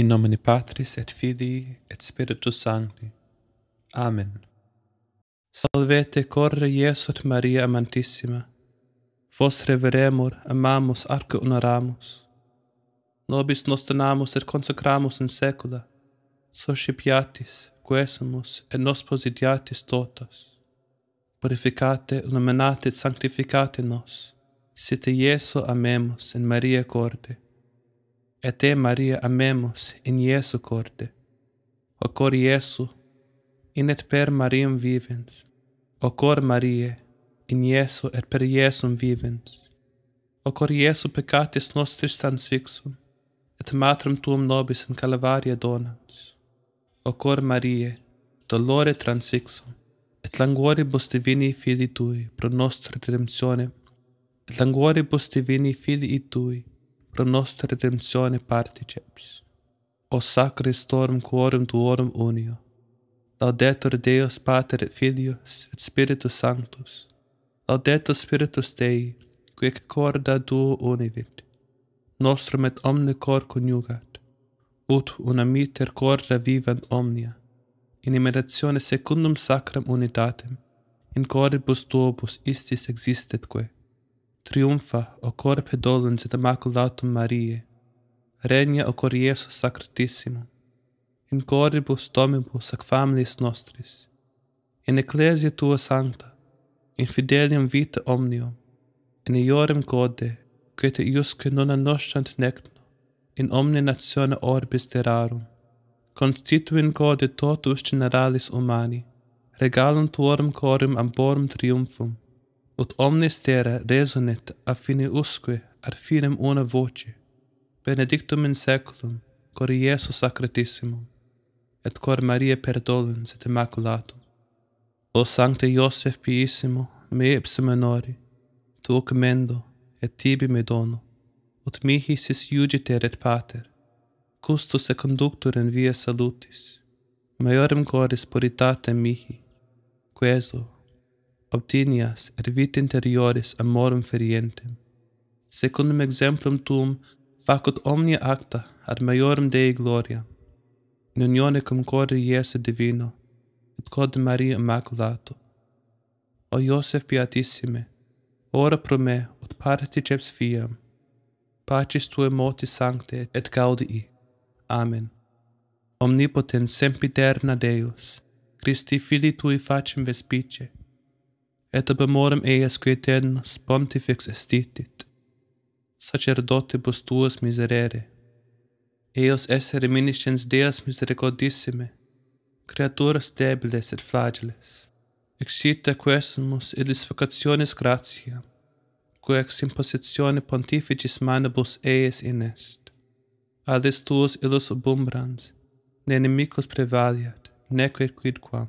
In nomine Patris et Filii et Spiritus Sancti. Amen. Salvete corre Iesut Maria amantissima, vos reveremur, amamus, arque honoramus. Nobis nostanamus et consecramus in secula, socipiatis, quesumus et nos posidiatis totas. Purificate, illuminate et sanctificate nos, site Iesu amemus in Maria corde et te, Maria, amemos in Iesu corde. O cor Iesu, in et per Mariam vivens. O cor Marie, in Iesu et per Iesum vivens. O cor Iesu peccatis nostris transfixum, et matrum tuum nobis in Calvaria donans. O cor Marie, dolore transfixum, et languoribus divini fili tui pro nostra redemptione, et languoribus divini fili tui, pro nostra redemptione particeps. O sacris storm quorum tuorum unio, laudetur Deus Pater et Filius et Spiritus Sanctus, laudetur Spiritus Dei, quic corda duo univit, nostrum et omni cor coniugat, ut una miter corda vivant omnia, in imitatione secundum sacram unitatem, in coribus tuobus istis existetque, triumpha, o corpe dolens et immaculatum Mariae, regna o cor Iesus sacratissimo, in coribus domibus ac familis nostris, in ecclesia tua sancta, in fidelium vita omnium, in iorem gode, quete iusque non annoscant nectno, in omni natione orbis terrarum, constituin gode totus generalis humani, regalum tuorum corum amborum triumphum, ut omnes terra resonet a fine usque ad finem una voce, benedictum in seculum, cor Iesu sacratissimum, et cor Maria perdolens et immaculatum. O Sancte Iosef piissimo, me ipsum honori, tu commendo, et tibi me dono, ut mihi sis iugiter et pater, custos e conductor in via salutis, maiorem cordis puritatem mihi, queso, obtinias et vit interioris amorum ferientem. Secundum exemplum tuum facut omnia acta ad maiorem Dei gloria, in unione cum corde Iesu divino, et corde Maria immaculato. O Iosef piatissime, ora pro me ut particeps fiam, pacis tue moti sancte et gaudii. Amen. Omnipotens sempiterna Deus, Christi fili tui facem vespice, et ab amorem eias qui eternus pontifex estitit, sacerdotibus tuos miserere. eos essere miniscens Deas misericordissime, creaturas debiles et flageles, excita quesumus illis vocationes gratiam, quo ex impositione pontificis manibus eies inest. Ades tuos illus obumbrans, ne nemicus prevaliat, neque quidquam,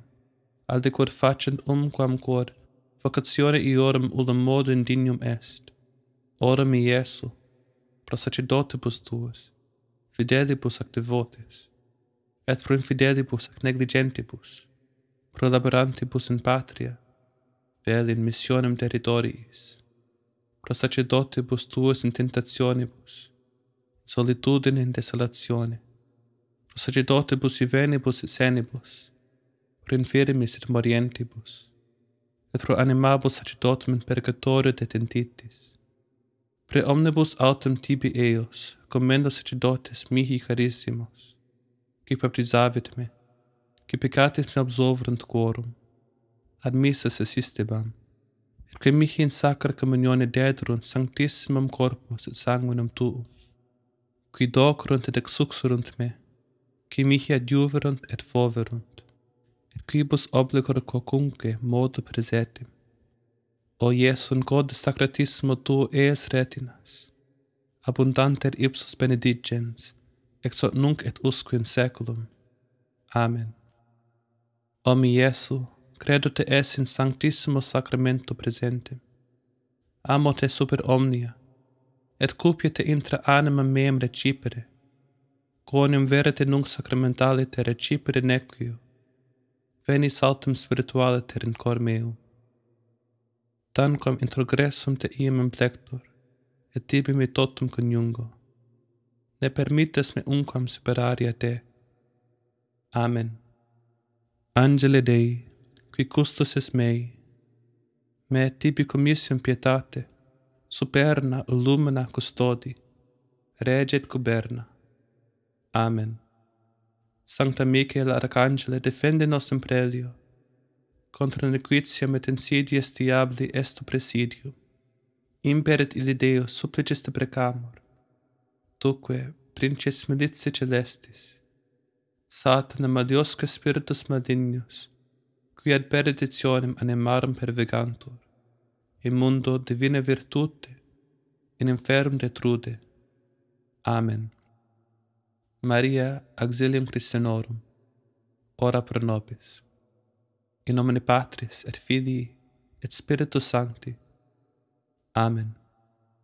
aldecor facent umquam quod, vocatione iorum ullum modo indignum est. Oram Iesu, pro sacerdotibus tuus, fidelibus ac devotis, et pro infidelibus ac negligentibus, pro laborantibus in patria, vel in missionem territoriis, pro sacerdotibus tuus in tentationibus, in solitudine in desolatione, pro sacerdotibus vivenibus et senibus, pro infirmis et morientibus, etro animabus sacerdotum in purgatorio detentitis. Pre omnibus autem tibi eos, commendo sacerdotes mihi carissimos, qui baptizavit me, qui peccatis me absolverunt quorum, ad missas assistebam, et que mihi in sacra communione dederunt sanctissimum corpus et sanguinem tuum, qui docrunt et exuxerunt me, qui mihi adjuverunt et foverunt quibus obligor quocunque modo presetim. O Iesum God sacratissimo tu ees retinas, abundanter er ipsus benedigens, ex hoc nunc et usque in saeculum. Amen. O mi Iesu, credo te es in sanctissimo sacramento presentem. Amo te super omnia, et cupia te intra anima meam recipere, quonium verite nunc sacramentale te recipere nequio, venis saltum spirituale terror meum. Tanquam introgressum te iam implector, et tibi me totum coniungo. Ne permittas me unquam superaria te. Amen. Angele Dei, qui custos es mei, me tibi commission pietate, superna lumina custodi, reget guberna. Amen. Sancta Michael Arcangele, defende nos imperio. Contra nequitiam et insidias diabli est presidium. Imperet illi Deo supplices te precamur. Tuque, princes milice celestis, Satana maliosque spiritus malignos, qui ad perditionem animarum pervegantur, in mundo divina virtute, in inferm detrude. Amen. Maria auxilium Christianorum, ora pro nobis. In nomine Patris et Filii et Spiritus Sancti. Amen.